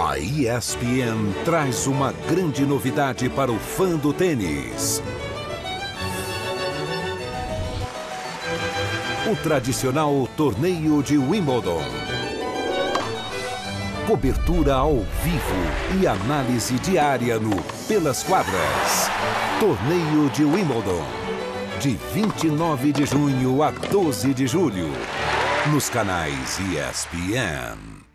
A ESPN traz uma grande novidade para o fã do tênis. O tradicional torneio de Wimbledon. Cobertura ao vivo e análise diária no Pelas Quadras. Torneio de Wimbledon. De 29 de junho a 12 de julho. Nos canais ESPN.